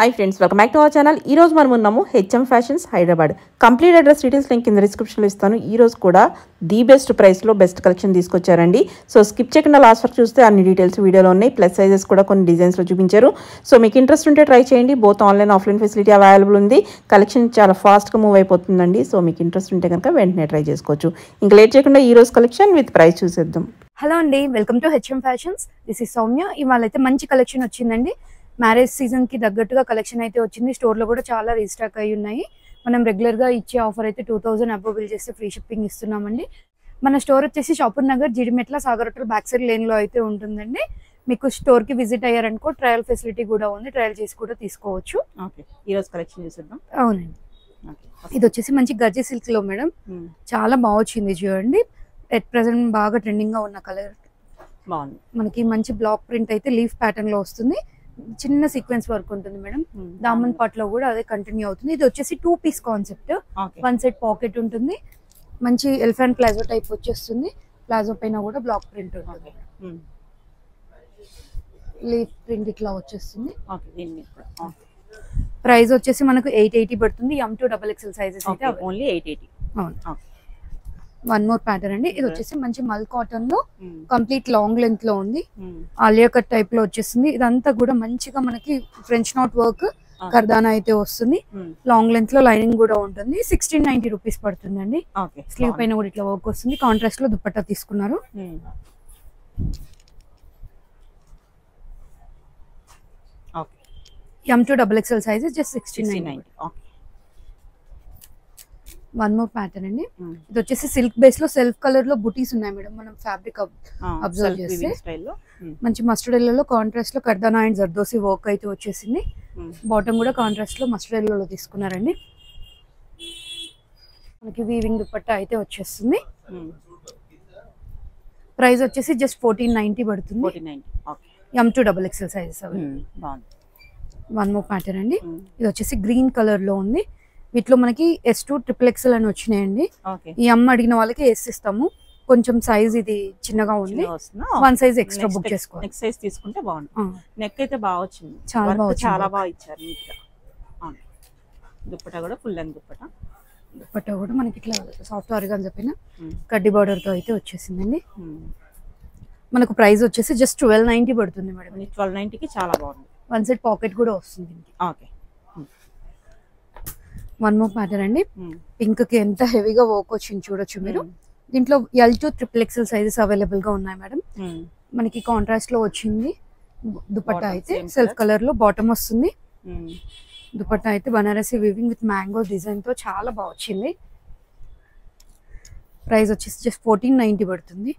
Hi friends welcome back to our channel ఈ రోజు మనం ఉన్నాము H M fashions Hyderabad complete address details నేను కింద డిస్క్రిప్షన్లో ఇస్తాను. ఈ రోజు కూడా ది బెస్ట్ ప్రైస్లో బెస్ట్ కలెక్షన్ తీసుకొచ్చారండి. సో స్కిప్ చేయకుండా లాస్ట్ వరకు చూస్తే అన్ని డీటెయిల్స్ వీడియోలో ఉన్నాయి. ప్లస్ సైజెస్ కూడా కొన్ని డిజైన్స్లో చూపించారు. సో మీకు ఇంట్రెస్ట్ ఉంటే ట్రై చేయండి. Both online offline facility available ఉంది. కలెక్షన్ చాలా ఫాస్ట్గా మూవ్ అయిపోతుందండి. సో మీకు ఇంట్రెస్ట్ ఉంటే కనుక వెంటనే ట్రై చేసుకోవచ్చు. ఇంకా లేట్ చేయకుండా ఈ రోజు కలెక్షన్ విత్ ప్రైస్ చూసేద్దాం. హలో అండి welcome to H M fashions this is Soumya ఇవాళ అయితే మంచి కలెక్షన్ వచ్చిందండి. మ్యారేజ్ సీజన్కి తగ్గట్టుగా కలెక్షన్ అయితే వచ్చింది. స్టోర్లో కూడా చాలా రీస్టాక్ అయి ఉన్నాయి. మనం రెగ్యులర్గా ఇచ్చే ఆఫర్ అయితే టూ థౌసండ్ అబోవ్ బిల్ చేస్తే ఫ్రీ షిప్పింగ్ ఇస్తున్నామండి. మన స్టోర్ వచ్చేసి Shapur Nagar Jeedimetla Sagar hotel back side లేన్లో అయితే ఉంటుందండి. మీకు స్టోర్కి విజిట్ అయ్యారనుకో ట్రయల్ ఫెసిలిటీ కూడా ఉంది. ట్రయల్ చేసి కూడా తీసుకోవచ్చు. కలెక్షన్ చూసేద్దాం. అవునండి. ఇది వచ్చేసి మంచి గర్జీ సిల్క్లో మేడం. చాలా బాగా వచ్చింది చూడండి. ఎట్ ప్రెసెంట్ బాగా ట్రెండింగ్గా ఉన్న కలర్ బాగుంది. మనకి మంచి బ్లాక్ ప్రింట్ అయితే లీఫ్ ప్యాటర్న్లో వస్తుంది. చిన్న సీక్వెన్స్ వర్క్ ఉంటుంది మేడం. దామన్ పాట్లో కూడా అదే కంటిన్యూ అవుతుంది. ఇది వచ్చేసి two piece concept one side pocket ఉంటుంది. మంచి ఎలిఫెంట్ ప్లాజో టైప్ వచ్చేస్తుంది. ప్లాజో పైన కూడా బ్లాక్ ప్రింట్ ఉంటుంది. లీఫ్ ప్రింట్ ఇట్లా వచ్చేస్తుంది. ప్రైస్ వచ్చేసి మనకు ఎయిట్ ఎయిటీ పడుతుంది. M two double XL sizes అయితే ఓన్లీ ఎయిట్ ఎయిటీ అవును. వన్ మోర్ ప్యాటర్న్ అండి. ఇది వచ్చేసి మంచి మల్ కాటన్లో కంప్లీట్ లాంగ్ లెంత్లో ఉంది. ఆలియా కట్ టైప్లో వచ్చేసింది ఇదంతా కూడా మంచిగా మనకి ఫ్రెంచ్ నాట్ వర్క్ కర్దానా అయితే వస్తుంది. లాంగ్ లెంత్లో లైనింగ్ కూడా ఉంటుంది. సిక్స్టీన్ నైన్టీ రూపీస్ పడుతుందండి. ఓకే. స్లీవ్ పైన కూడా ఇట్లా వర్క్ వస్తుంది. కాంట్రాస్ట్లో దుపట్టా తీసుకున్నారు. M two double XL size just sixteen sixty nine nine okay. One more pattern అండి. ఇది వచ్చేసి సిల్క్ బేస్లో సెల్ఫ్ కలర్లో బుటీస్ ఉన్నాయి మేడం. మనం ఫ్యాబ్రిక్ self చేస్తే. మంచి మస్టర్డ్ ఎల్లో కాంట్రాస్ట్లో కర్దానా అండ్ జర్దోసి వర్క్ అయితే వచ్చేసింది. బాటమ్ కూడా కాంట్రాస్ట్లో మస్టర్డ్ ఎల్లో తీసుకున్నారండి. మనకి వీవింగ్ దుపట్టా అయితే వచ్చేస్తుంది. ప్రైస్ వచ్చేసి జస్ట్ ఫోర్టీన్ నైన్టీ పడుతుంది. M two double XL sizes అవి వన్ మోర్ ప్యాటర్న్ అండి. ఇది వచ్చేసి గ్రీన్ కలర్లో ఉంది. వీటిలో మనకి ఎస్ టూ ట్రిపుల్ ఎక్స్ఎల్ అని వచ్చినాయండి. ఓకే. ఈ అమ్మ అడిగిన వాళ్ళకి ఎస్ ఇస్తాము. కొంచెం సైజ్ ఇది చిన్నగా ఉంది? వన్ సైజ్ ఎక్స్ట్రా బుక్ చేసుకోవాలి. నెక్స్ట్ సైజ్ తీసుకుంటే బాగుంది ఆ, నెక్ అయితే బాగా వచ్చింది. చాలా బాగా చాలా. బాగా ఇచ్చారు నీట్గా అవును. దుప్పటా కూడా ఫుల్ లెంగ్ దుప్పటా. దుపట్టా కూడా మనకి ఇట్లా సాఫ్ట్ ఆర్గాన్ చెప్పిన మ్మ్. కడ్డీ బార్డర్తో అయితే వచ్చేసిందండి. మ్మ్. మనకు ప్రైస్ వచ్చేసి జస్ట్ ట్వెల్వ్ నైన్టీ పడుతుంది మేడం. ట్వెల్వ్ నైన్టీకి చాలా బాగుంది. వన్ సైడ్ పాకెట్ కూడా వస్తుంది. ఓకే. వన్ మోర్ ప్యాటర్న్ అండి. పింక్కి ఎంత హెవీగా వర్క్ వచ్చింది చూడొచ్చు మీరు. దీంట్లో L two triple XL sizes అవైలబుల్గా ఉన్నాయి మేడం మ్మ్. మనకి కాంట్రాస్ట్లో వచ్చింది. దుపట్టా అయితే సెల్ఫ్. కలర్లో బాటమ్ వస్తుంది. దుపట్టా అయితే బనారసి వివింగ్ విత్ మ్యాంగో డిజైన్తో చాలా బాగా వచ్చింది. ప్రైస్ వచ్చేసి జస్ట్ ఫోర్టీన్ నైన్టీ పడుతుంది.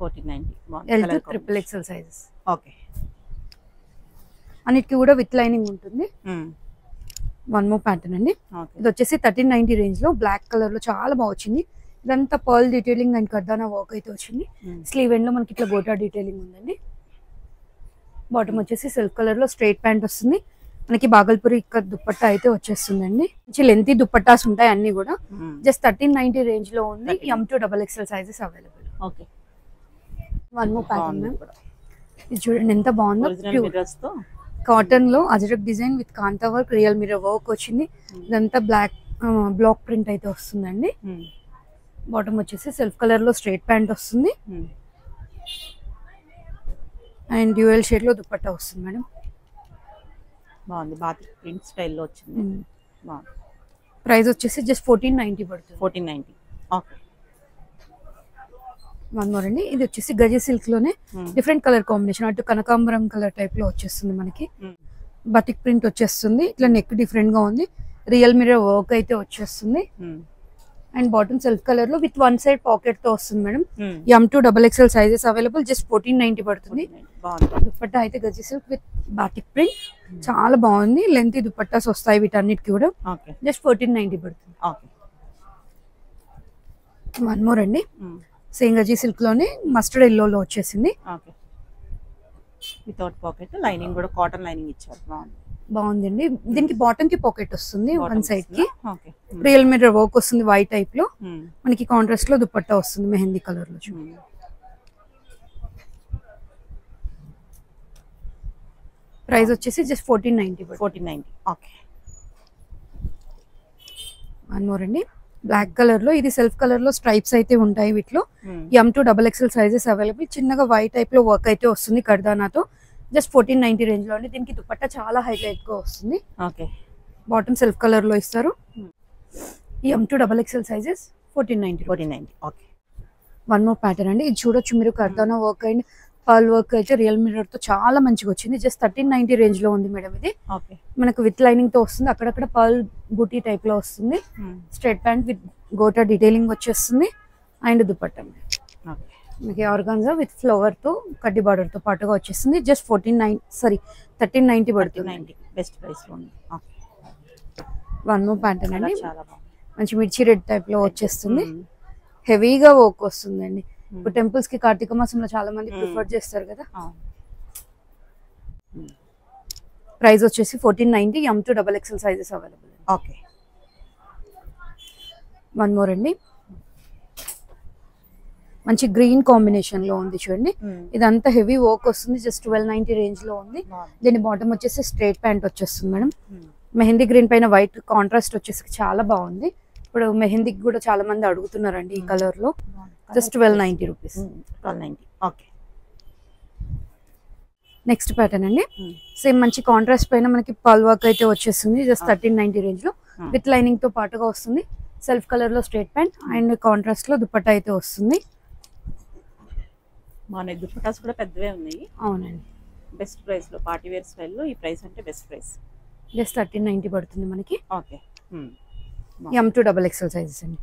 L two triple XL sizes okay అన్నిటికీ కూడా విత్ లైనింగ్ ఉంటుంది. వన్ మోర్ ప్యాటర్న్ అండి. ఇది వచ్చేసి థర్టీన్ నైన్టీ రేంజ్లో బ్లాక్ కలర్లో చాలా బాగా వచ్చింది. ఇదంతా pearl detailing and kardana work అయితే వచ్చింది. స్లీవ్ ఎండ్లో మనకి ఇట్లా గోటా డీటెయిలింగ్ ఉందండి. బాటమ్ వచ్చేసి సిల్క్ కలర్లో స్ట్రైట్ ప్యాంట్ వస్తుంది. మనకి బాగల్పూరి ఇక్కడ దుపట్టా అయితే వచ్చేస్తుందండి. మంచి లెంతీ దుపట్టాస్ ఉంటాయి అన్ని కూడా. జస్ట్ థర్టీన్ నైన్టీ రేంజ్లో ఉంది. 1390. M two double XL sizes available okay one more pattern ma'am ఇది చూడండి ఎంత బాగుందో కాటన్లో ajrakh design with kantha work real mirror work వచ్చింది. ఇదంతా బ్లాక్ బ్లాక్ ప్రింట్ అయితే వస్తుందండి. బాటమ్ వచ్చేసి సెల్ఫ్ కలర్లో స్ట్రైట్ ప్యాంట్ వస్తుంది. అండ్ డ్యూయల్ షేడ్లో దుపట్టా వస్తుంది మేడం. బాగుంది. బాతిక్ ప్రింట్ స్టైల్లో వచ్చింది. బాగుంది. ప్రైస్ వచ్చేసి జస్ట్ ఫోర్టీన్ నైన్టీ పడుతుంది. Fourteen ninety okay one more అండి. ఇది వచ్చేసి గజ సిల్క్లోనే. డిఫరెంట్ కలర్ కాంబినేషన్ అటు కనకాంబరం కలర్ టైప్లో వచ్చేస్తుంది మనకి. బటిక్ ప్రింట్ వచ్చేస్తుంది. ఇట్లా నెక్ డిఫరెంట్గా ఉంది. రియల్ మిర్రర్ వర్క్ అయితే వచ్చేస్తుంది. అండ్ బాటమ్ సెల్ఫ్ కలర్లో విత్ వన్ సైడ్ పాకెట్తో వస్తుంది madam. M two double XL sizes available just fourteen ninety పడుతుంది. బాగుంది. దుపట్టా అయితే gaji silk with batik print చాలా బాగుంది. లెంత్ దుపట్టాస్ వస్తాయి వీటన్నిటికి కూడా. జస్ట్ ఫోర్టీన్ నైన్టీ పడుతుంది. వన్ మోర్ అండి. సేమ్ గజీ సిల్క్లోనే మస్టర్డ్ ఎల్లోలో వచ్చేసింది. ఓకే. వితౌట్ పాకెట్ లైనింగ్ కూడా కాటన్ లైనింగ్ ఇచ్చారు. బాగుంది. బాగుందండి. దీనికి బాటమ్కి పాకెట్ వస్తుంది వన్ సైడ్కి ఓకే. రియల్ మీటర్ వర్క్ వస్తుంది వైట్ టైప్లో మనకి కాంట్రాస్ట్లో దుపట్టా వస్తుంది మెహందీ కలర్లో చూడండి ప్రైస్ వచ్చేసి just fourteen ninety fourteen ninety okay one more అండి. బ్లాక్ కలర్లో ఇది సెల్ఫ్ కలర్లో స్ట్రైప్స్ అయితే ఉంటాయి వీటిలో. M to double XL sizes available చిన్నగా వైట్ టైప్లో వర్క్ అయితే వస్తుంది కర్దానాతో. జస్ట్ ఫోర్టీన్ నైన్టీ రేంజ్లో అండి. దీనికి దుపట్టా చాలా హైలైట్గా వస్తుంది. ఓకే బాటమ్ సెల్ఫ్ కలర్లో ఇస్తారు. M to double XL sizes fourteen ninety fourteen ninety okay one more pattern అండి. ఇది చూడొచ్చు మీరు కర్దానా వర్క్ అండ్ పర్ల్ వర్క్ అయితే రియల్ మిర్రర్తో చాలా మంచిగా వచ్చింది. జస్ట్ థర్టీన్ నైన్టీ రేంజ్లో ఉంది మేడం ఇది. మనకు విత్ లైనింగ్తో వస్తుంది. అక్కడక్కడ పర్ల్ బూటీ టైప్లో వస్తుంది. Straight pant with gota detailing వచ్చేస్తుంది. అండ్ దుపట్టా మనకి ఆర్గాన్జా విత్ ఫ్లవర్తో కడ్డీ బార్డర్తో పాటుగా వచ్చేస్తుంది. Just fourteen nine sorry thirteen ninety పడుతుంది. నైన్టీ బెస్ట్ ప్రైస్లో వన్ మోర్ ప్యాంటర్న్ అండి. మంచి మిర్చి రెడ్ టైప్లో వచ్చేస్తుంది. హెవీగా వర్క్ వస్తుందండి. ఇప్పుడు టెంపుల్స్కి కార్తీక మాసంలో చాలా మంది Hmm. ప్రిఫర్ చేస్తారు కదా. ప్రైస్ వచ్చేసి fourteen ninety M to double XL sizes available okay one more అండి. మంచి గ్రీన్ కాంబినేషన్లో ఉంది చూడండి. ఇదంతా హెవీ వర్క్ వస్తుంది జస్ట్ ట్వెల్వ్ నైన్టీ రేంజ్లో ఉంది. దీని బాటమ్ వచ్చేసి స్ట్రైట్ ప్యాంట్ వచ్చేస్తుంది మేడం. మెహందీ గ్రీన్ పైన వైట్ కాంట్రాస్ట్ వచ్చేసి చాలా బాగుంది. ఇప్పుడు మెహందీకి కూడా చాలా మంది అడుగుతున్నారండి ఈ కలర్లో. Just twelve ninety rupees twelve ninety okay next pattern అండి. సేమ్ మంచి కాంట్రాస్ట్ పైన మనకి పల్ వర్క్ అయితే వచ్చేస్తుంది. జస్ట్ థర్టీన్ నైన్టీ రేంజ్లో. Hmm. విత్ లైనింగ్తో పాటుగా వస్తుంది. సెల్ఫ్ కలర్లో స్ట్రైట్ ప్యాంట్ అండ్ కాంట్రాస్ట్లో దుపట్టా అయితే వస్తుంది. బాగున్నాయి దుప్పటాస్ కూడా పెద్దవే ఉన్నాయి. అవునండి. బెస్ట్ ప్రైస్లో పార్టీ వేర్ స్టైల్లో ఈ ప్రైస్ అంటే best price just thirteen ninety పడుతుంది మనకి. Okay M to double XL sizes అండి.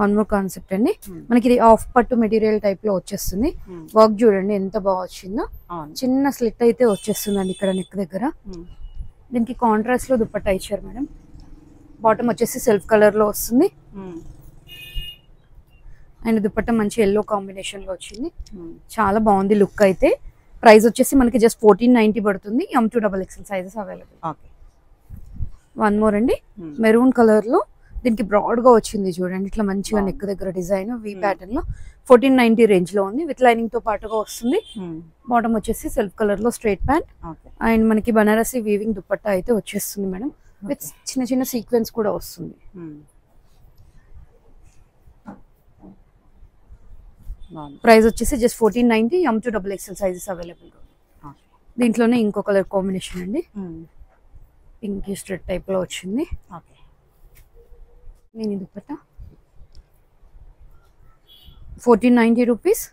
వన్ మోర్ కాన్సెప్ట్ అండి. మనకి ఇది ఆఫ్ పట్టు మెటీరియల్ టైప్లో వచ్చేస్తుంది. వర్క్ చూడండి ఎంత బాగా వచ్చిందో. చిన్న స్లిట్ అయితే వచ్చేస్తుందండి ఇక్కడ నెక్ దగ్గర. ఉమ్. దీనికి కాంట్రాస్ట్లో దుపట్టా ఇచ్చారు మేడం. బాటమ్ వచ్చేసి సెల్ఫ్ కలర్లో వస్తుంది. అండ్ దుపట్టా మంచి ఎల్లో కాంబినేషన్లో వచ్చింది. చాలా బాగుంది లుక్ అయితే. ప్రైస్ వచ్చేసి మనకి జస్ట్ ఫోర్టీన్ నైన్టీ పడుతుంది. M to double XL sizes available one more అండి. మెరూన్ కలర్లో దీనికి బ్రాడ్గా వచ్చింది చూడండి. ఇట్లా మంచిగా. నెక్ దగ్గర డిజైన్ వి Hmm. ప్యాటర్న్లో ఫోర్టీన్ నైన్టీ రేంజ్లో ఉంది. విత్ లైనింగ్తో పాటుగా వస్తుంది. బాటమ్ వచ్చేసి సెల్ఫ్ కలర్లో స్ట్రైట్ ప్యాంట్ అండ్ మనకి బనారసి వీవింగ్ దుపట్టా అయితే వచ్చేస్తుంది మేడం. విత్. చిన్న చిన్న సీక్వెన్స్ కూడా వస్తుంది. ప్రైస్ వచ్చేసి just fourteen ninety M to double XL sizes available దీంట్లోనే ఇంకో కలర్ కాంబినేషన్ అండి. పింక్ స్ట్రెట్ టైప్లో వచ్చింది. ఓకే ఇది దుపట్టా. ఫోర్టీన్ నైంటీ రూపీస్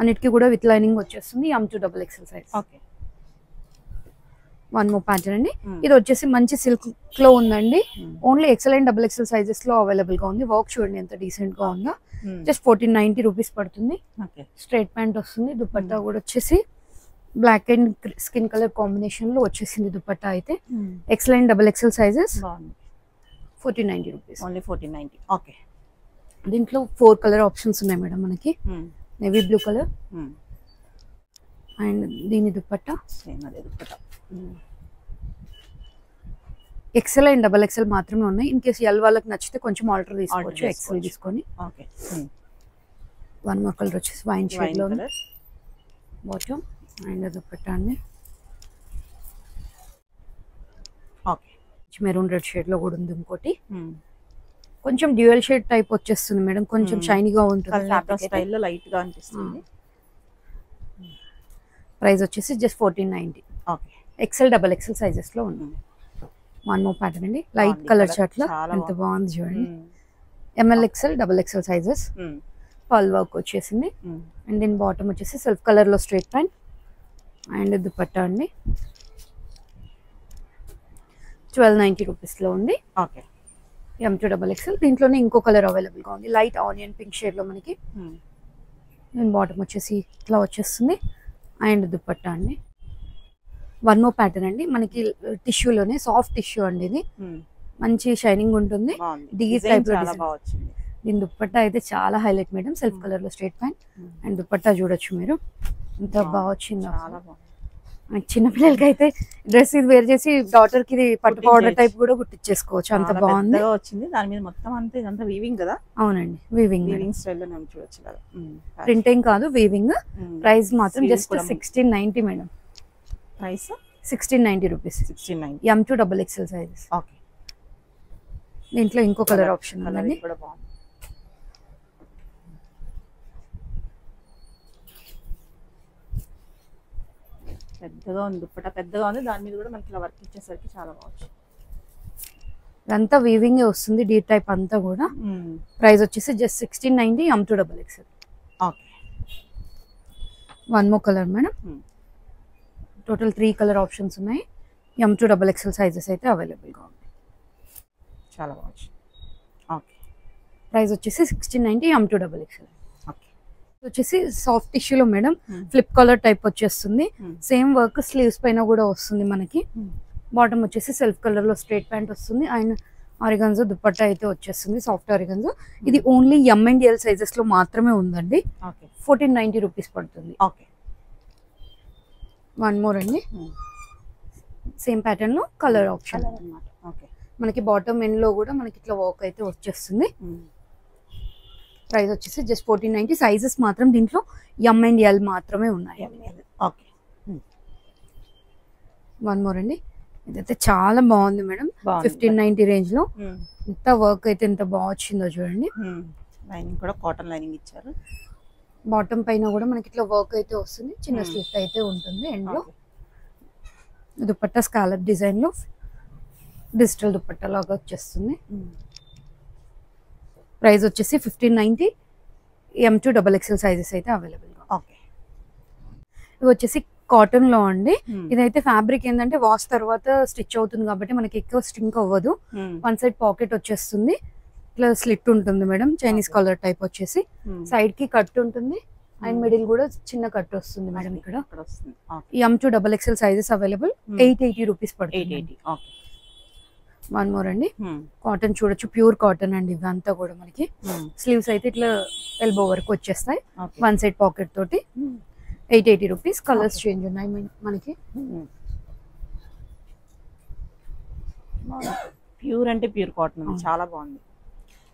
అన్నిటికీ కూడా విత్ లైనింగ్ వచ్చేస్తుంది. M to double XL size okay one more pattern అండి. Hmm. ఇది వచ్చేసి మంచి సిల్క్లో ఉందండి. Only XL and double XL సైజెస్లో అవైలబుల్గా ఉంది. వర్క్ చూడండి ఎంత డీసెంట్గా ఉందో. జస్ట్ ఫోర్టీన్ నైన్టీ రూపీస్ పడుతుంది. స్ట్రైట్ ప్యాంట్ వస్తుంది. దుపట్టా Hmm. కూడా వచ్చేసి బ్లాక్ అండ్ స్కిన్ కలర్ కాంబినేషన్లో వచ్చేసింది దుపట్టా అయితే. XL and double XL sizes fourteen ninety rupees. Only fourteen ninety. Okay. దీంట్లో ఫోర్ కలర్ ఆప్షన్స్ ఉన్నాయి మేడం మనకి. Navy blue colour. అండ్ దీని దుపట్టా సేమ్ అదే dupatta um. XL and double XL మాత్రమే ఉన్నాయి. ఇన్ కేసు ఎల్ వాళ్ళకి నచ్చితే కొంచెం ఆల్టర్ తీసుకోవచ్చు ఎక్సెల్. తీసుకొని. ఓకే. వన్ మోర్ కలర్ వచ్చేసి వైన్ షేడ్లో బాటమ్ అండ్ దుపట్టా అండి. ఓకే మెరూన్ రెడ్ షేడ్లో కూడా ఉంది ఇంకోటి. కొంచెం డ్యూయల్ షేడ్ టైప్ వచ్చేస్తుంది మేడం కొంచెం. షైనీగా ఉంటుంది స్టైల్లో లైట్గా అనిపిస్తుంది ప్రైస్ వచ్చేసి just fourteen ninety okay XL double XL సైజెస్లో ఉంది. వన్ మోర్ ప్యాటర్న్ అండి లైట్ కలర్. షర్ట్లో ఎంత బాగుంది. చూడండి. M L XL double XL sizes. Pearl work వచ్చేసింది. అండ్ దీని బాటమ్ వచ్చేసి సెల్ఫ్ కలర్లో స్ట్రైట్ ప్యాంట్ అండ్ దుపట్టా అండి ట్వెల్వ్ నైంటీ రూపీస్లో ఉంది. Okay. M to double XL దీంట్లోనే ఇంకో కలర్ అవైలబుల్గా ఉంది. లైట్ ఆనియన్ పింక్ షేడ్లో మనకి బాటమ్ వచ్చేసి ఇట్లా వచ్చేస్తుంది. అండ్ దుపట్టా అండి. వన్ మో ప్యాటర్న్ అండి. మనకి టిష్యూలోనే సాఫ్ట్ టిష్యూ అండి ఇది. మంచి షైనింగ్ ఉంటుంది. లో. బాగా వచ్చింది. దీని దుపట్టా అయితే చాలా హైలైట్ మేడం సెల్ఫ్ Hmm. కలర్లో straight pant Hmm. And dupatta చూడొచ్చు మీరు. బాగుంది. బాగా వచ్చిందో. చాలా బాగుంది చిన్న పిల్లలకి అయితే డ్రెస్ ఇది వేర్ చేసి డాటర్కి పట్టు పౌడర్. టైప్ కూడా కుట్టించేసుకోవచ్చు అంత బాగుంది. వచ్చింది. దాని మీద మొత్తం అంతా ఇదంతా వీవింగ్ కదా? అవునండి. వీవింగ్ వీవింగ్ స్టైల్లో చూడొచ్చు కదా? ప్రింటింగ్ కాదు వీవింగ్ ప్రైస్ మాత్రం just sixteen ninety madam. Price sixteen ninety rupees sixteen nine M to double XL sizes okay దీంట్లో ఇంకో కలర్ ఆప్షన్ కూడా బాగుంది. పెద్దగా ఉంది. దుప్పట పెద్దగా ఉంది. దాని మీద కూడా మనకి ఇలా వర్క్ ఇచ్చేసరికి చాలా బాగుంది. ఇదంతా వీవింగ్ వస్తుంది. డీ టైప్ అంతా కూడా. ప్రైస్ వచ్చేసి just sixteen ninety M to double XL okay one more colour madam. Total three colour options ఉన్నాయి. M to double XL sizes అయితే అవైలబుల్గా ఉన్నాయి. చాలా బాగుంది. ఓకే. ప్రైస్ వచ్చేసి sixteen ninety M to double XL వచ్చేసి సాఫ్ట్ టిష్యూలో madam Hmm. Flip colour type వచ్చేస్తుంది. Hmm. సేమ్ వర్క్ స్లీవ్స్ పైన కూడా వస్తుంది మనకి. Hmm. బాటమ్ వచ్చేసి సెల్ఫ్ కలర్లో స్ట్రేట్ ప్యాంట్ వస్తుంది. అండ్ ఆరిగన్జో దుపట్టా అయితే వచ్చేస్తుంది సాఫ్ట్ ఆరిగన్జో ఇది ఓన్లీ ఎం అండ్ ఎల్ సైజెస్లో మాత్రమే ఉందండి. ఫోర్టీన్ నైన్టీ రూపీస్ పడుతుంది. ఓకే వన్ మోర్ అండి. సేమ్ ప్యాటర్న్లో కలర్ ఆప్షన్ ఓకే మనకి బాటమ్ ఎండ్లో కూడా మనకి ఇట్లా వర్క్ అయితే వచ్చేస్తుంది. ప్రైస్ వచ్చేసి జస్ట్ ఫోర్టీన్ నైన్టీ సైజెస్ మాత్రం దీంట్లో ఎం అండ్ ఎల్ మాత్రమే ఉన్నాయి. ఓకే వన్ మోర్ అండి. ఇదైతే చాలా బాగుంది మేడం. ఫిఫ్టీన్ నైన్టీ రేంజ్లో. ఎంత వర్క్ అయితే ఎంత బాగా వచ్చిందో చూడండి. లైనింగ్ కూడా కాటన్ లైనింగ్ ఇచ్చారు. బాటమ్ పైన కూడా మనకి ఇట్లా వర్క్ అయితే వస్తుంది. చిన్న Hmm. స్లిట్ అయితే ఉంటుంది ఎండ్లో. దుపట్టా స్కాలప్ డిజైన్లో. డిజిటల్ దుపట్టా లాగా వచ్చేస్తుంది. ప్రైస్ వచ్చేసి fifteen ninety M to double XL sizes అయితే అవైలబుల్ ఓకే ఇవి వచ్చేసి కాటన్లో అండి Mm. ఇదైతే ఫ్యాబ్రిక్ ఏంటంటే వాష్ తర్వాత స్టిచ్ అవుతుంది కాబట్టి మనకి ఎక్కువ స్ట్రింక్ అవ్వదు. వన్ సైడ్ పాకెట్ వచ్చేస్తుంది ఇట్లా స్లిట్ ఉంటుంది మేడం చైనీస్. కలర్ టైప్ వచ్చేసి. సైడ్కి కట్ ఉంటుంది అండ్. మిడిల్ కూడా చిన్న కట్ వస్తుంది మేడం. ఇక్కడ M to double XL sizes available. Eight eighty rupees పడుతుంది వన్ మోర్ అండి. కాటన్ చూడొచ్చు. ప్యూర్ కాటన్ అండి ఇవంతా కూడా మనకి. స్లీవ్స్ అయితే ఇట్లా ఎల్బో వరకు వచ్చేస్తాయి. వన్ సైడ్ పాకెట్ తోటి. Eight eighty rupees colours change ఉన్నాయి మన- మనకి. ప్యూర్ అంటే ప్యూర్ కాటన్. చాలా బాగుంది.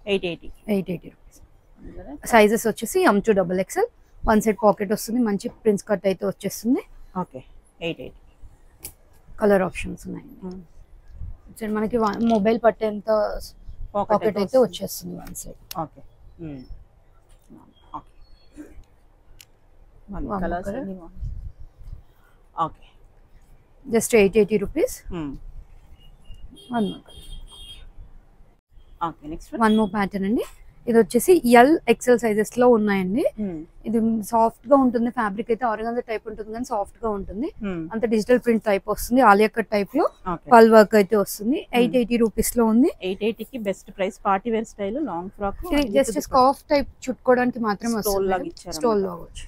Eight eighty eight eighty rupees sizes వచ్చేసి M to double XL one side pocket వస్తుంది. మంచి ప్రిన్స్ కట్ అయితే వచ్చేస్తుంది. Okay eight eighty colour options ఉన్నాయి. సైడ్ మనకి మొబైల్ పట్టేంత పాకెట్ అయితే వచ్చేస్తుంది one side okay okay just eight eighty rupees one more okay next one more pattern అండి. ఇది వచ్చేసి ఎల్ ఎక్సెల్ సైజెస్లో ఉన్నాయండి. ఇది సాఫ్ట్గా ఉంటుంది ఫ్యాబ్రిక్ అయితే ఆర్గాన్జా టైప్ ఉంటుంది కానీ సాఫ్ట్గా ఉంటుంది. అంత డిజిటల్ ప్రింట్ టైప్ వస్తుంది ఆలియా కట్ టైప్లో పల్ వర్క్ అయితే వస్తుంది. ఎయిట్ ఎయిటీ రూపీస్లో ఉంది. Eight ఎయిటీకి best price party wear style long frock ఇది జస్ట్ స్కార్ఫ్ టైప్ చుట్టుకోవడానికి మాత్రమే లాగా స్టోల్ అన్నమాట. లో వచ్చు.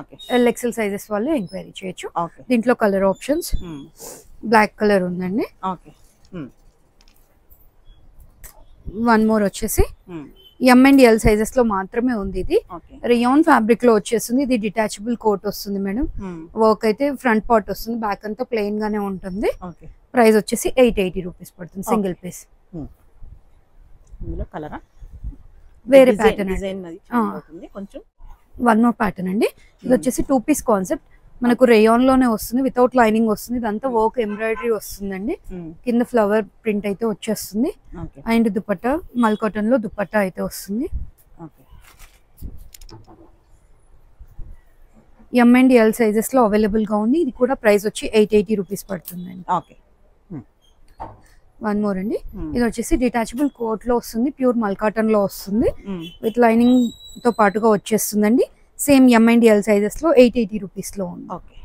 ఓకే ఎల్ ఎక్సెల్ సైజెస్ వాళ్ళు ఎంక్వైరీ చేయొచ్చు. దీంట్లో కలర్ ఆప్షన్స్ బ్లాక్ కలర్ ఉందండి. ఓకే వన్ మోర్ వచ్చేసి ఎం అండ్ ఎల్ సైజెస్లో మాత్రమే ఉంది ఇది. రియాన్ ఫ్యాబ్రిక్లో వచ్చేస్తుంది. ఇది డిటాచబుల్ కోట్ వస్తుంది మేడం. వర్క్ అయితే ఫ్రంట్ పార్ట్ వస్తుంది. బ్యాక్ అంతా ప్లెయిన్ గానే ఉంటుంది. ప్రైస్ వచ్చేసి ఎయిట్ ఎయిటీ రూపీస్ పడుతుంది. సింగిల్ పీస్ ఇందులో కలరా వేరే ప్యాటర్న్ వన్ మోర్ ప్యాటర్న్ అండి. ఇది వచ్చేసి టూ పీస్ కాన్సెప్ట్ మనకు రేయాన్లోనే వస్తుంది వితౌట్ లైనింగ్ వస్తుంది. ఇదంతా వర్క్ ఎంబ్రాయిడరీ వస్తుందండి. కింద ఫ్లవర్ ప్రింట్ అయితే వచ్చేస్తుంది. అండ్ దుపట్టా మల్ కాటన్లో దుపట్టా అయితే వస్తుంది. ఎం అండ్ ఎల్ సైజెస్లో అవైలబుల్గా ఉంది. ఇది కూడా ప్రైస్ వచ్చి ఎయిట్ ఎయిటీ రూపీస్ పడుతుందండి. ఓకే వన్ మోర్ అండి. ఇది వచ్చేసి డిటాచబుల్ కోట్లో వస్తుంది. ప్యూర్ మల్ కాటన్లో వస్తుంది. విత్ లైనింగ్తో పాటుగా వచ్చేస్తుందండి. సేమ్ ఎం అండ్ ఎల్ సైజెస్లో ఎయిట్ ఎయిటీ రూపీస్లో ఉంది. ఓకే.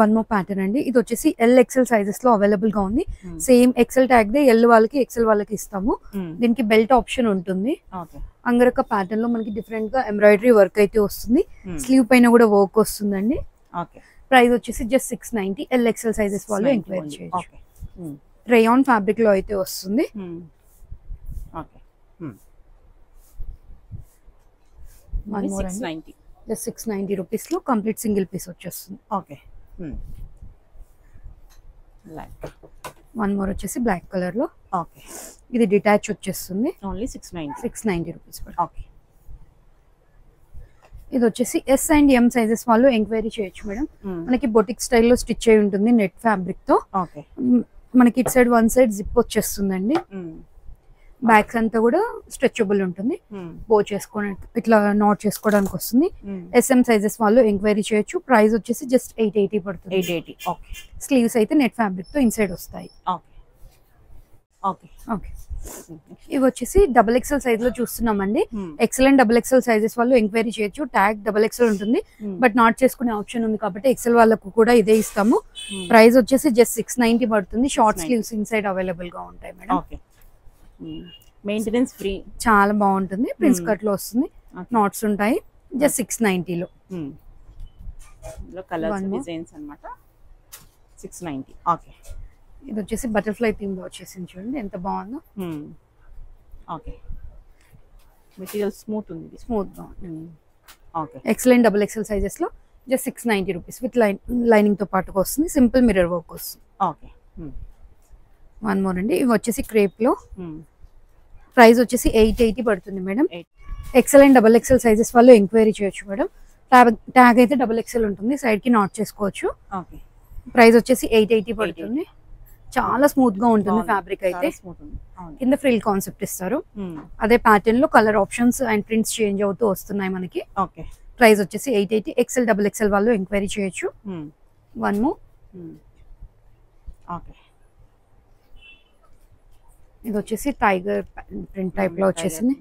వన్ మోర్ ప్యాటర్న్ అండి. ఇది వచ్చేసి ఎల్ ఎక్సెల్ సైజెస్లో అవైలబుల్గా ఉంది. Same XL tag the L వాళ్ళకి ఎక్సెల్ వాళ్ళకి ఇస్తాము. దీనికి బెల్ట్ ఆప్షన్ ఉంటుంది. అంగరక ప్యాటర్న్లో మనకి డిఫరెంట్గా ఎంబ్రాయిడరీ వర్క్ అయితే వస్తుంది. స్లీవ్ పైన కూడా వర్క్ వస్తుందండి. ఓకే. ప్రైస్ వచ్చేసి just six ninety L XL sizes వాళ్ళు ఎంక్వైరీ చేయొచ్చు. రేయాన్ ఫ్యాబ్రిక్లో అయితే వస్తుంది. ఓకే. సిక్స్ అండి. Ninety just six ninety rupees complete single piece వచ్చేస్తుంది. ఓకే వన్ మోర్ వచ్చేసి బ్లాక్ కలర్లో. ఓకే ఇది డిటాచ్ వచ్చేస్తుంది. Only six ninety six ninety rupees okay ఇది వచ్చేసి ఎస్ అండ్ ఎం సైజెస్ వాళ్ళు ఎంక్వైరీ చేయొచ్చు మేడం. మనకి బొటిక్ స్టైల్లో స్టిచ్ అయి ఉంటుంది నెట్ ఫ్యాబ్రిక్తో. మనకి ఇటు సైడ్ వన్ సైడ్ జిప్ వచ్చేస్తుందండి. బ్యాక్స్ అంతా కూడా స్ట్రెచబుల్ ఉంటుంది. బో చేసుకోవడానికి ఇట్లా నాట్ చేసుకోవడానికి వస్తుంది. ఎస్ఎం సైజెస్ వాళ్ళు ఎంక్వైరీ చేయొచ్చు. ప్రైస్ వచ్చేసి జస్ట్ ఎయిట్ ఎయిటీ పడుతుంది. ఎయిట్ ఎయిటీ ఓకే స్లీవ్స్ అయితే నెట్ ఫ్యాబ్రిక్తో ఇన్సైడ్ వస్తాయి. ఓకే ఓకే ఓకే ఇవి వచ్చేసి డబుల్ ఎక్స్ఎల్ సైజ్లో చూస్తున్నామండి. XL and double XL sizes వాళ్ళు ఎంక్వైరీ చేయొచ్చు. ట్యాగ్ డబుల్ ఎక్స్ఎల్ ఉంటుంది. బట్ నాట్ చేసుకునే ఆప్షన్ ఉంది కాబట్టి ఎక్సెల్ వాళ్ళకు కూడా ఇదే ఇస్తాము. ప్రైస్ వచ్చేసి జస్ట్ సిక్స్ నైన్టీ పడుతుంది. షార్ట్ 690. స్లీవ్స్ ఇన్సైడ్ అవైలబుల్గా ఉంటాయి మేడం ఓకే మెయింటెనెన్స్ ఫ్రీ. చాలా బాగుంటుంది. Prince Hmm. కట్లో వస్తుంది. నాట్స్ ఉంటాయి. జస్ట్ సిక్స్ నైన్టీలో కలర్స్ more. డిజైన్స్ అన్నమాట. సిక్స్ ఓకే ఇది వచ్చేసి బటర్ఫ్లై థీమ్లో వచ్చేసింది చూడండి. ఎంత బాగుందో. ఓకే మెటీరియల్ స్మూత్ ఉంది స్మూత్ ఉంది. Okay excellent double XL సైజెస్లో just six ninety rupees with line లైనింగ్తో పాటుగా వస్తుంది. సింపుల్ మిర్రర్ వర్క్ వస్తుంది. ఓకే వన్ మోర్ అండి. ఇవి వచ్చేసి క్రేప్లో ప్రైస్ వచ్చేసి ఎయిట్ ఎయిటీ పడుతుంది madam. XL and double XL sizes వాళ్ళు ఎంక్వైరీ చేయొచ్చు మేడం. ట్యాగ్ ట్యాగ్ అయితే డబుల్ ఎక్సెల్ ఉంటుంది. సైడ్కి నాట్ చేసుకోవచ్చు. ఓకే. ప్రైస్ వచ్చేసి ఎయిట్ ఎయిటీ పడుతుంది. చాలా స్మూత్గా ఉంటుంది ఫ్యాబ్రిక్ అయితే. కింద ఫ్రిల్ కాన్సెప్ట్ ఇస్తారు. Hmm. అదే ప్యాటర్న్లో colour options and prints change అవుతూ వస్తున్నాయి మనకి. ఓకే. ప్రైస్ వచ్చేసి eight eighty. XL double XL వాళ్ళు ఎంక్వైరీ చేయొచ్చు. Hmm. One more Hmm. Okay. ఇది వచ్చేసి టైగర్ ప్రింట్ టైప్లో వచ్చేసింది.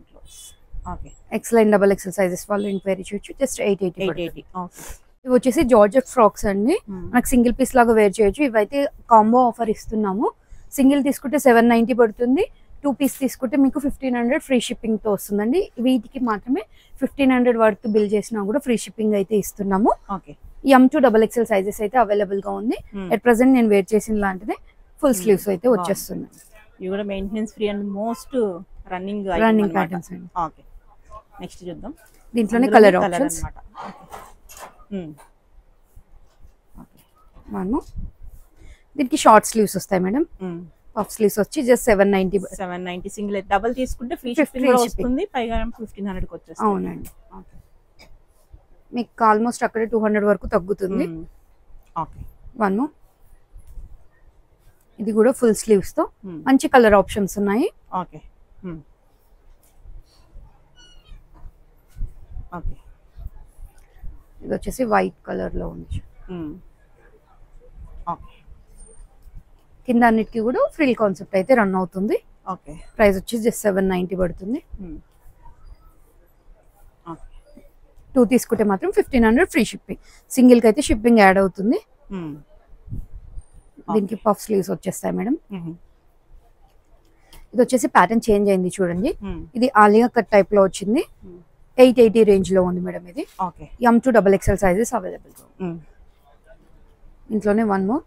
అండ్ డబుల్ ఎక్సెల్ సైజెస్ వాళ్ళు ఎంక్వైరీ చేయొచ్చు. జస్ట్ ఎయిట్ ఎయిటీ ఎయిట్ ఇవి వచ్చేసి జార్జెట్ ఫ్రాక్స్ అండి. మనకు సింగిల్ పీస్ లాగా వేర్ చేయొచ్చు. ఇవైతే కాంబో ఆఫర్ ఇస్తున్నాము. సింగిల్ తీసుకుంటే సెవెన్ నైన్టీ పడుతుంది. టూ పీస్ తీసుకుంటే మీకు ఫిఫ్టీన్ హండ్రెడ్ ఫ్రీ షిప్పింగ్తో వస్తుందండి. వీటికి మాత్రమే ఫిఫ్టీన్ హండ్రెడ్ వర్త్ బిల్ చేసినా కూడా ఫ్రీ షిప్పింగ్ అయితే ఇస్తున్నాము. Okay M to double XL sizes అయితే అవైలబుల్గా ఉంది. ఎట్ ప్రెసెంట్ నేను వేర్ చేసిన లాంటిదే. Full Hmm. స్లీవ్స్ అయితే బాగుంది. వచ్చేస్తున్నాయి. ఇవి కూడా maintenance free and most running running patterns అండి. ఓకే నెక్స్ట్ చూద్దాం. దీంట్లోనే కలర్ ఆప్షన్స్ Hmm. మనము దీనికి షార్ట్ స్లీవ్స్ వస్తాయి మేడం. పఫ్ స్లీవ్స్ వచ్చి just seven ninety seven ninety single double తీసుకుంటే ఫ్రీ షిప్పింగ్. వస్తుంది. పైగా ఫిఫ్టీన్ హండ్రెడ్ వచ్చేస్తుంది అవునండి. ఓకే మీకు ఆల్మోస్ట్ అక్కడే టూ హండ్రెడ్ వరకు తగ్గుతుంది. ఓకే వన్ ఇది కూడా ఫుల్ స్లీవ్స్తో. మంచి కలర్ ఆప్షన్స్ ఉన్నాయి. ఓకే. ఓకే. ఇది వచ్చేసి వైట్ కలర్లో ఉంది. ఓకే. కింద అన్నిటికీ కూడా ఫ్రిల్ కాన్సెప్ట్ అయితే రన్ అవుతుంది. ఓకే. ప్రైస్ వచ్చి జస్ట్ సెవెన్ నైన్టీ పడుతుంది. టూ తీసుకుంటే మాత్రం ఫిఫ్టీన్ హండ్రెడ్ ఫ్రీ షిప్పింగ్ సింగిల్కి అయితే షిప్పింగ్ యాడ్ అవుతుంది. దీనికి పఫ్ స్లీవ్స్ వచ్చేస్తాయి మేడం. ఇది వచ్చేసి ప్యాటర్న్ చేంజ్ అయింది చూడండి. ఇది ఆలియా కట్ టైప్లో వచ్చింది. ఎయిట్ ఎయిటీ రేంజ్లో ఉంది మేడం ఇది. Okay M two double XL sizes available ఇంట్లోనే one more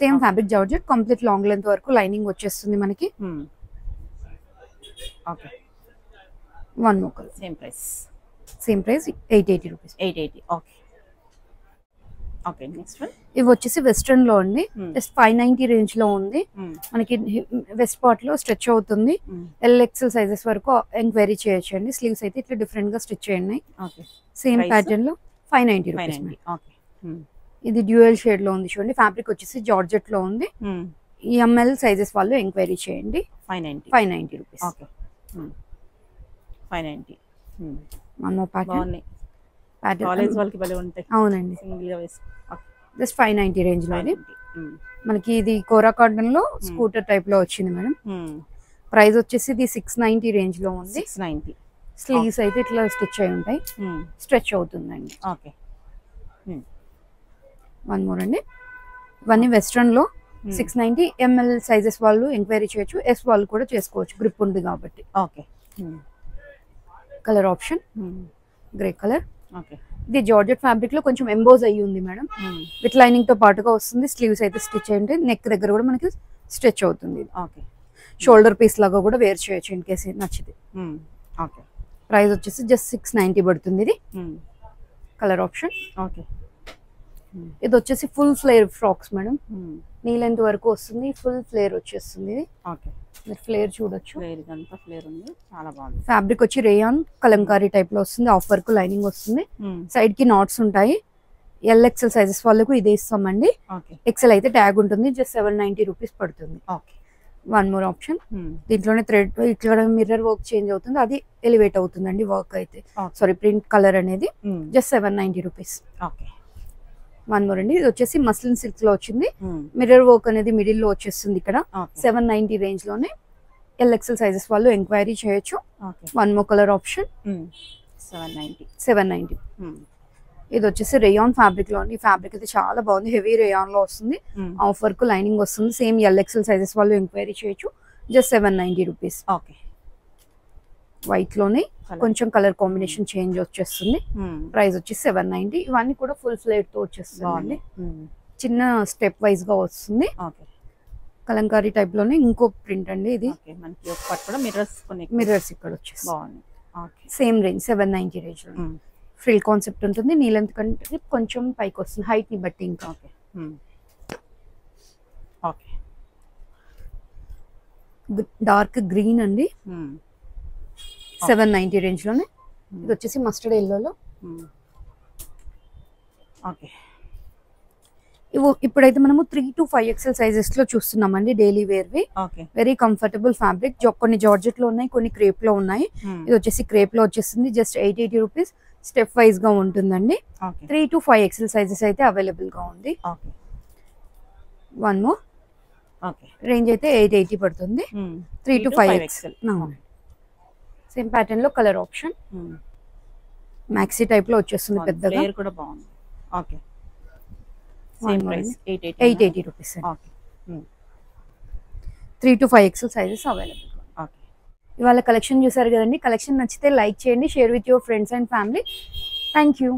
same fabric georgette complete long length వరకు లైనింగ్ వచ్చేస్తుంది మనకి. Okay one more colour same price same price eight eighty rupees eight eighty okay okay next one ఇవి వచ్చేసి వెస్ట్రన్లో ఉంది just five ninety రేంజ్లో ఉంది. మనకి వెస్ట్ పార్ట్లో స్ట్రెచ్ అవుతుంది. ఎల్ ఎక్సెల్ సైజెస్ వరకు ఎంక్వైరీ చేయొచ్చు అండి. స్లీవ్స్ అయితే ఇట్లా డిఫరెంట్గా స్టిచ్ చేయండి. సేమ్? ప్యాటర్న్లో ఫైవ్ నైన్టీ రూపీస్ ఇది డ్యూయల్ షేడ్లో ఉంది చూడండి. ఫ్యాబ్రిక్ వచ్చేసి జార్జెట్లో ఉంది. ఎంఎల్ సైజెస్ వాళ్ళు ఎంక్వైరీ చేయండి. Five ninety five ninety rupees okay five ninety మన ప్యాటర్న్ బాగున్నాయి. కాలేజ్ ప్యాటర్న్ వాళ్ళకి భలే ఉంటాయి. అవునండి. సింగిల్గా వేసి జస్ట్ ఫైవ్ నైన్టీ రేంజ్లో మనకి ఇది కోరా కాటన్లో స్కూటర్ టైప్లో వచ్చింది మేడం. ప్రైస్ వచ్చేసి ఇది సిక్స్ నైన్టీ రేంజ్లో ఉంది. సిక్స్ స్లీవ్స్ అయితే ఇట్లా స్టిచ్ అయి ఉంటాయి. స్ట్రెచ్ అవుతుందండి. ఓకే. వన్ మోర్ అండి. ఇవన్నీ వెస్ట్రన్లో సిక్స్ నైన్టీ ఎంఎల్ సైజెస్ వాళ్ళు ఎంక్వైరీ చేయొచ్చు. ఎస్ వాళ్ళు కూడా చేసుకోవచ్చు. గ్రిప్ ఉంది కాబట్టి. Okay. Colour option. Grey colour. ఇది జార్జెట్ ఫ్యాబ్రిక్లో కొంచెం ఎంబోజ్ అయ్యి ఉంది మేడం. విత్ లైనింగ్తో పాటుగా వస్తుంది. స్లీవ్స్ అయితే స్టిచ్ అయ్యింది నెక్ దగ్గర కూడా మనకి స్ట్రెచ్ అవుతుంది ఓకే. షోల్డర్ పీస్ లాగా కూడా వేర్ చేయొచ్చు ఇన్ కేసు నచ్చితే. ఓకే. ప్రైస్ వచ్చేసి జస్ట్ సిక్స్ నైన్టీ పడుతుంది ఇది. Colour option. ఓకే. ఇది వచ్చేసి full flare frocks madam. Knee length వరకు వస్తుంది. ఫుల్ ఫ్లేర్ వచ్చేస్తుంది ఇది. ఓకే. మీరు ఫ్లేర్ చూడొచ్చు. ఫ్లేర్ ఇదంతా ఫ్లేర్ ఉంది. చాలా బాగుంది. ఫ్యాబ్రిక్ వచ్చి రేయాన్ కలంకారీ టైప్లో వస్తుంది. ఆఫ్ వర్క్ లైనింగ్ వస్తుంది. సైడ్కి నాట్స్ ఉంటాయి. ఎల్ ఎక్సెల్ సైజెస్ వాళ్ళకు ఇదే ఇస్తామండి. ఎక్సెల్ అయితే ట్యాగ్ ఉంటుంది. జస్ట్ సెవెన్ నైన్టీ రూపీస్ పడుతుంది. ఓకే వన్ మోర్ ఆప్షన్ దీంట్లోనే థ్రెడ్ ఇక్కడ మిర్రర్ వర్క్ చేంజ్ అవుతుంది. అది ఎలివేట్ అవుతుందండి వర్క్ అయితే. సారీ ప్రింట్ కలర్ అనేది. Just seven ninety rupees okay one more అండి. ఇది వచ్చేసి మస్లిన్ సిల్క్లో వచ్చింది మిర్రర్ వర్క్ అనేది మిడిల్లో వచ్చేస్తుంది ఇక్కడ. సెవెన్ నైన్టీ రేంజ్లోనే ఎల్ ఎక్సెల్ సైజెస్ వాళ్ళు ఎంక్వైరీ చేయొచ్చు. One more colour option. Seven ninety. Seven ninety ఇది వచ్చేసి రేయాన్ ఫ్యాబ్రిక్లో ఈ ఫ్యాబ్రిక్ అయితే చాలా బాగుంది. హెవీ రేయాన్లో వస్తుంది ఆఫ్ వర్క్ లైనింగ్ వస్తుంది. సేమ్ ఎల్ ఎక్సెల్ సైజెస్ వాళ్ళు ఎంక్వైరీ చేయొచ్చు. Just seven ninety rupees. Okay వైట్లోనే. కొంచెం కలర్ కాంబినేషన్ చేంజ్ వచ్చేస్తుంది. ప్రైస్ వచ్చి సెవెన్ నైన్టీ ఇవన్నీ కూడా ఫుల్ ఫ్లేట్తో వచ్చేస్తుంది. బాగుంది. చిన్న స్టెప్ వైజ్గా వస్తుంది. ఓకే కలంకారీ టైప్లోనే ఇంకో ప్రింట్ అండి ఇది. మిర్రర్స్ మిర్రర్స్ ఇక్కడ వచ్చేస్తుంది. బాగుంది. Okay same range seven ninety రేంజ్లో ఫ్రిల్ కాన్సెప్ట్ ఉంటుంది. నీలెంత్ కంటే కొంచెం పైకి వస్తుంది. హైట్ని బట్టి ఇంకా. ఓకే ఓకే డార్క్ గ్రీన్ అండి. సెవెన్ నైన్టీ రేంజ్లోనే? ఇది వచ్చేసి మస్టర్డ్ ఎల్లోలో ఓకే ఇవి ఇప్పుడైతే మనము త్రీ టు ఫైవ్ ఎక్సెల్ సైజెస్లో చూస్తున్నామండి డైలీ వేర్ వి ఓకే వెరీ కంఫర్టబుల్ ఫ్యాబ్రిక్ కొన్ని జార్జెట్లో ఉన్నాయి కొన్ని క్రేప్లో ఉన్నాయి. ఇది వచ్చేసి క్రేప్లో వచ్చేస్తుంది just eight eighty rupees step వైజ్గా ఉంటుందండి. Three two five XL sizes అయితే అవైలబుల్గా ఉంది. Okay one more okay range అయితే ఎయిట్ ఎయిటీ పడుతుంది. Three two five XL same ప్యాటర్న్లో కలర్ ఆప్షన్ మ్యాక్సీ టైప్లో వచ్చేస్తుంది పెద్దగా. కూడా బాగుంది. ఓకే సేమ్ ప్రైస్ అండి. Eight eight eight eighty rupees okay three two five XL sizes available okay ఇవాళ కలెక్షన్ చూసారు కదండి. కలెక్షన్ నచ్చితే లైక్ చేయండి share with your friends and family thank you